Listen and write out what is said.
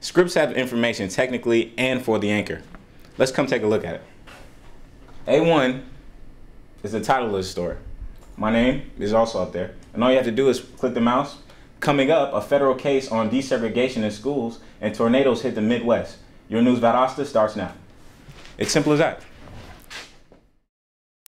Scripts have information technically and for the anchor. Let's come take a look at it. A1 is the title of the story. My name is also up there. And all you have to do is click the mouse. Coming up, a federal case on desegregation in schools and tornadoes hit the Midwest. Your news about starts now. It's simple as that.